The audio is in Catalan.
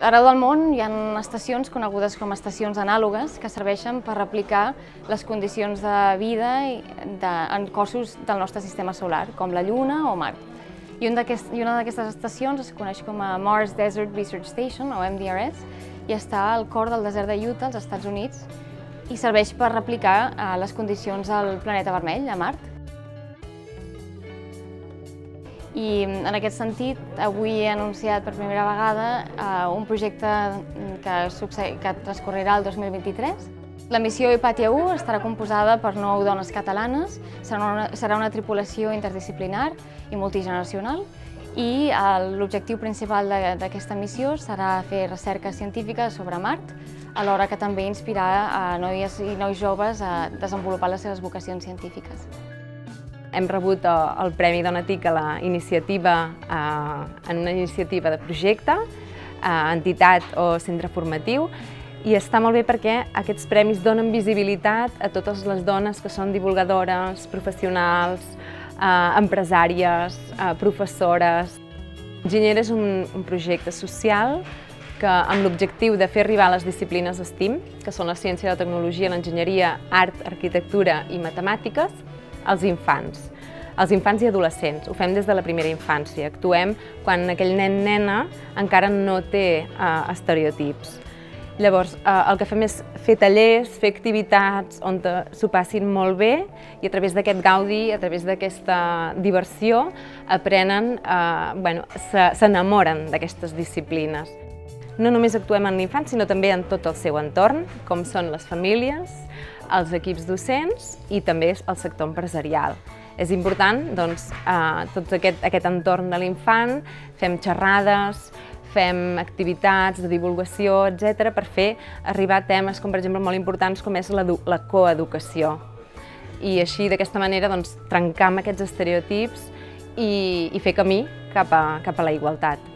Arreu del món hi ha estacions conegudes com estacions anàlogues que serveixen per replicar les condicions de vida de, en cossos del nostre sistema solar, com la Lluna o Mart. I, I una d'aquestes estacions es coneix com a Mars Desert Research Station, o MDRS, i està al cor del desert de Utah, als Estats Units, i serveix per replicar eh, les condicions del planeta vermell, a Mart. I en aquest sentit, avui he anunciat per primera vegada eh, un projecte que, que transcorrerà el 2023. La missió Hipatia 1 estarà composada per nou dones catalanes, serà una, serà una tripulació interdisciplinar i multigeneracional i l'objectiu principal d'aquesta missió serà fer recerca científica sobre Mart, alhora que també inspirar a noies i nois joves a desenvolupar les seves vocacions científiques. Hem rebut eh, el Premi Donatic a la iniciativa, eh, en una iniciativa de projecte, eh, entitat o centre formatiu, i està molt bé perquè aquests premis donen visibilitat a totes les dones que són divulgadores, professionals, empresàries, professores. Enginyera és un, projecte social que amb l'objectiu de fer arribar les disciplines STEAM, que són la ciència, la tecnologia, l'enginyeria, art, arquitectura i matemàtiques, als infants, als infants i adolescents. Ho fem des de la primera infància. Actuem quan aquell nen-nena encara no té eh, estereotips. Llavors, eh, el que fem és fer tallers, fer activitats on s'ho passin molt bé i a través d'aquest gaudi, a través d'aquesta diversió, aprenen, eh, bueno, s'enamoren d'aquestes disciplines. No només actuem en l'infant, sinó també en tot el seu entorn, com són les famílies, els equips docents i també el sector empresarial. És important, doncs, eh, tot aquest, aquest entorn de l'infant, fem xerrades, fem activitats de divulgació, etc per fer arribar temes com, per exemple, molt importants com és la, la coeducació. I així, d'aquesta manera, doncs, trencar amb aquests estereotips i, i fer camí cap a, cap a la igualtat.